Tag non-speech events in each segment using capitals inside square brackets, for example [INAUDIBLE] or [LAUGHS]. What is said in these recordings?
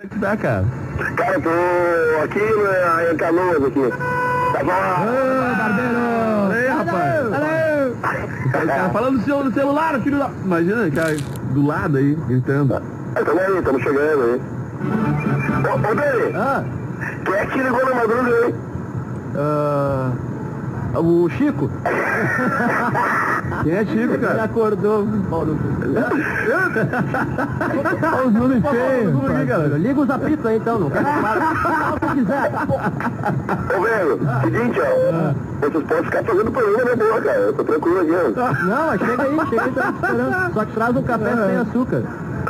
Como é que tá, cara? Cara, eu tô aqui né, em Canoas aqui. Tá bom? Ô, barbeiro! Ei, rapaz! Aí, cara, falando do seu no celular, filho da... Imagina, cara, do lado aí, gritando. Ah, Tamo aí, tamo chegando aí. Ô, ô Dani, Ah, quem é que ligou na madruga aí? ah, o Chico? [LAUGHS] Quem é Chico, Ele cara? acordou. Olha os números feios. Liga os apitos aí então, não quero falar o que quiser. Ô, velho, seguinte, ó. Vocês podem ficar fazendo programa na boa, cara. Eu tô tranquilo aqui, ó. Não, mas chega aí, chega aí, tá esperando. Só que traz um café sem açúcar.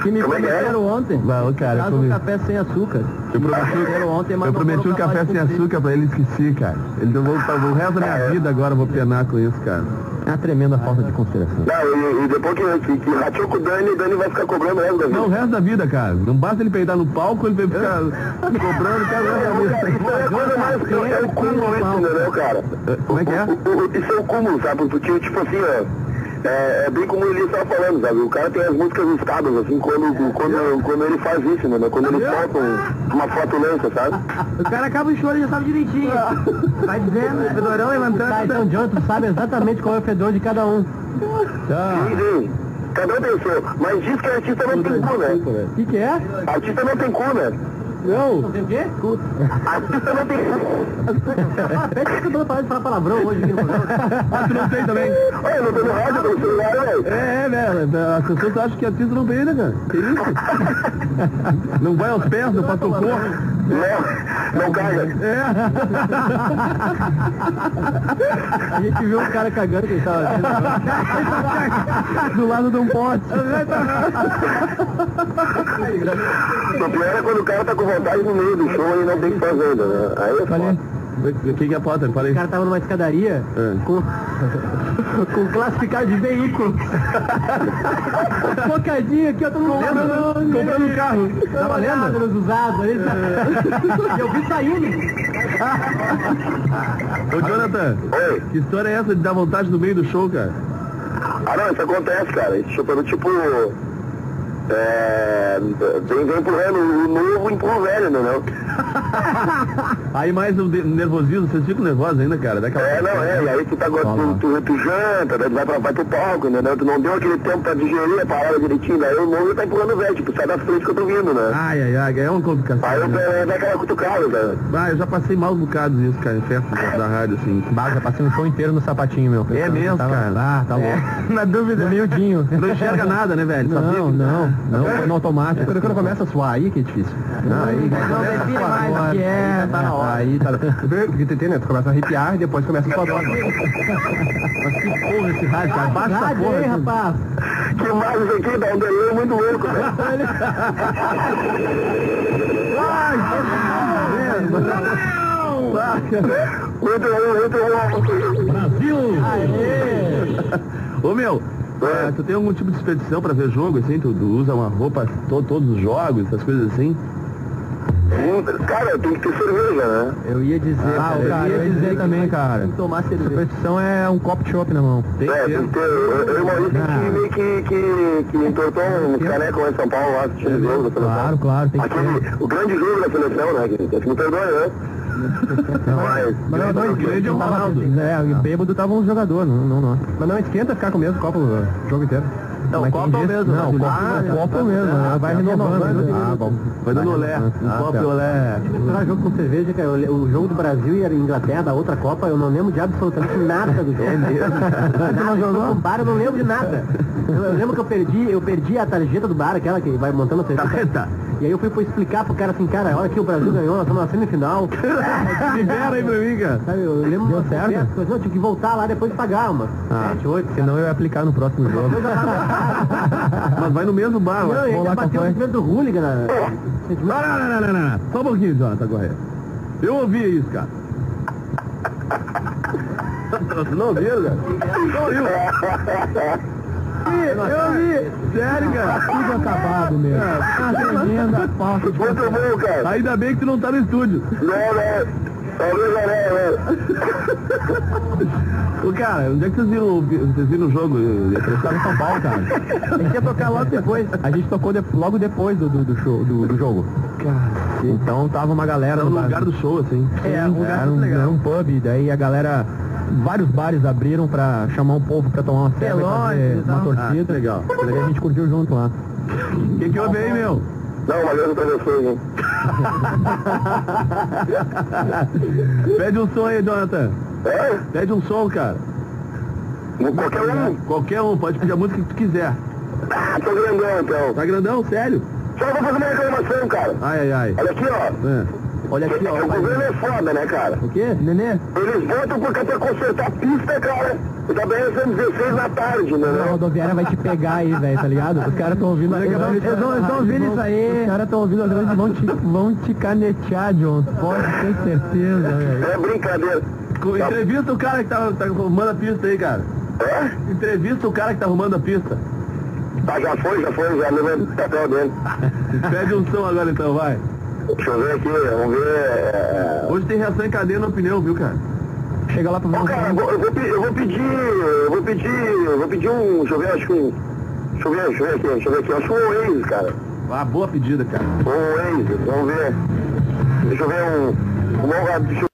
Que me é é? prometeram ontem. Não, cara, Traz um café sem açúcar. Eu prometi, ontem, mas eu prometi um café sem açúcar pra ele esqueci, cara. Ele vou, o resto da minha vida agora eu vou penar com isso, cara. É uma tremenda falta de consideração. Não, e, e depois que, que, que com o Dani, o Dani vai ficar cobrando o resto da vida. Não, o resto da vida, cara. Não basta ele peidar no palco, ele vai ficar cobrando, cara, o resto da vida. Isso é a coisa mais... É o cúmulo isso, entendeu, cara? Como é que é? Isso é o cúmulo, sabe? Porque, tipo assim, ó... É, é bem como ele estava falando, sabe? O cara tem as músicas listadas, assim, quando, quando, quando ele faz isso, né? Quando ele solta um- uma flatulência, sabe? O cara acaba o choro e já sabe direitinho. Vai dizendo, fedorão levantando. Tá, então, John, tu sabe exatamente qual é o fedor de cada um. Sim, sim. Cada um tem o seu. Mas diz que artista não tem cu, né? O que, que é? Artista não tem cu, né? Não. Não tem o quê? Artista não tem. Pede que eu tô parando de falar palavrão hoje aqui no programa. Ah, tu não tem também? Olha, não tô no rádio pelo celular, velho. É, é, velho. As pessoas acham que artista não tem, né, cara? Que isso? [LAUGHS] Não vai aos pés, não faz socorro. Não, não caga. É. [LAUGHS] A gente viu um cara cagando que ele tava [LAUGHS] Do lado de um pote. O pior é quando o cara tá com vontade no meio do show e não tem o que fazer, né? Aí é foda. O que que é Potter? Falei. O cara tava numa escadaria É. com, [LAUGHS] com classificado de veículo. [LAUGHS] Focadinho aqui, eu tô comprando, comprando um carro. Tá valendo? Nos usados. Aí, E [LAUGHS] eu vi saindo. Ô, Jonathan, Oi. que história é essa de dar vontade no meio do show, cara? Ah, não, isso acontece, cara. Isso tipo, tipo é, vem, vem empurrando o novo empurra o velho, entendeu? [LAUGHS] Aí mais de- nervosismo, vocês ficam nervosos ainda, cara? Daquela... É, não, é, e aí tu, tá, tu, tu, tu janta, daí tu vai, pra, vai pro palco, entendeu? Tu não deu aquele tempo pra digerir a parada direitinho, daí o novo tá empurrando o velho, tipo, sai da frente que eu tô vindo, né? Ai, ai, ai, é uma complicação. Aí eu né? é, dá aquela cutucada, cara. Ah, eu já passei maus bocados nisso, cara, em festa da, da rádio, assim. Bah, já passei um show inteiro no sapatinho, meu. É mesmo, Tava- cara? Ah, tá É. bom. [LAUGHS] Na dúvida. No miudinho. Não enxerga nada, né, velho? Só Não, fica- não, não, foi no automático. Quando, quando começa a suar aí que é difícil. Não, aí, não define mais o que é, tá na hora. Aí tá. Porque tu entende, né? Tu começa a arrepiar e depois começa a suar. Mas que porra esse rádio, cara? Baixa essa porra. aí, rapaz. Que mais isso aqui dá um delay muito louco, velho. [LAUGHS] Ai. Brasil! Aê! Ô, meu, é, tu tem algum tipo de expedição pra ver jogo, assim? Tu, tu usa uma roupa to, todos os jogos, essas coisas assim? Cara, tem que ter cerveja, né? Eu ia dizer, Ah, cara, cara, eu ia dizer também, cara. Tem que tomar cerveja. Superstição é um copo de chopp na mão. Tem É, que tem que ter. ter. Eu eu e o Maurício tem que que, que, que entortou uns canecos lá em São Paulo, lá assistindo o jogo da seleção. Claro, claro, tem que ter. Aquele, o grande jogo da seleção, né? Que, que me perdoe, né? Mas, Mas não, não, grande é o Ronaldo. É, bêbado tava um jogador, não, não, não. Mas não esquenta ficar com o mesmo copo o jogo inteiro. Não, o copo quem é o mesmo, Não, o né? Ah, o copo é o mesmo, ah, vai tá renovando. Ah, bom. Vai dando olé. Ah, copo tá. e olé. Misturar jogo com cerveja, cara, o o jogo do Brasil e a Inglaterra da outra Copa, eu não lembro de absolutamente nada do jogo. É mesmo? [LAUGHS] Você não jogou no bar, eu não lembro de nada. Eu, lembro que eu perdi, eu perdi a tarjeta do bar, aquela que vai montando a cerveja. Tá. E aí eu fui, fui explicar pro cara assim, cara, olha aqui, o Brasil ganhou, nós estamos na semifinal. [LAUGHS] Libera aí pra mim, cara. Sabe, eu lembro Deu certo? Eu, não, tinha que voltar lá depois de pagar uma. Ah, sete, oito. senão eu ia aplicar no próximo jogo. [LAUGHS] Mas vai no mesmo bar, Não, e ainda bateu o sentimento do hooligan na... Não, não, não, não, não, não. Só um pouquinho, Jonathan, correto. Eu ouvi isso, cara. Você [LAUGHS] não ouviu, cara? Não ouviu? Eu ouvi. Sério, cara. Tudo acabado mesmo. Tremenda falta de muito bom, cara. Ainda bem que tu não tá no estúdio. Não, não. Talvez? Ô, cara, onde é que vocês viram, o- vocês viram o jogo? Eu tava em São Paulo, cara. A gente ia tocar logo depois. A gente tocou de- logo depois do, do, do show, do, do jogo. Então tava uma galera Era no lugar do show, assim. É, um lugar era um-. Era um pub, daí a galera. Vários bares abriram pra chamar um povo pra tomar uma cerveja e fazer e uma torcida. Ah, legal. Daí a gente curtiu junto lá. O que que houve aí, meu? Não, mas eu não atravessou, hein? [LAUGHS] Pede um som aí, Jonathan. É? Pede um som, cara. Qualquer um. Qualquer um, pode pedir a música que tu quiser. Ah, tô grandão, então. Tá grandão? Sério? Só vou fazer uma reclamação, cara. Ai, ai, ai. Olha aqui, ó. É. Olha aqui, ó. O governo é foda, né, cara? O quê? Nenê? Eles votam porque quer consertar a pista, cara. E também são 16 da tarde, né? A rodoviária vai te pegar aí, velho, tá ligado? Os caras estão ouvindo. Eles estão ouvindo isso aí. Os caras estão ouvindo as vezes vão te, vão te canetear, John. Pode ter certeza, velho. É brincadeira. Entrevista o cara que tá, tá arrumando a pista aí, cara. É? Entrevista o cara que tá arrumando a pista. Tá, já foi, já foi, já levei o papel dele. [LAUGHS] Pede um som agora então, vai. Deixa eu ver aqui, vamos ver. é, Hoje tem reação em cadeia na opinião, viu, cara? Chega lá pra ver Ô, cara, eu vou, eu vou eu vou pedir, eu vou pedir, eu vou pedir um, deixa eu ver, acho que um, deixa eu ver, deixa eu ver aqui, deixa eu ver aqui, acho que um Waze, cara. Ah, boa pedida, cara. Um Waze, vamos ver. Deixa eu ver um, um, deixa eu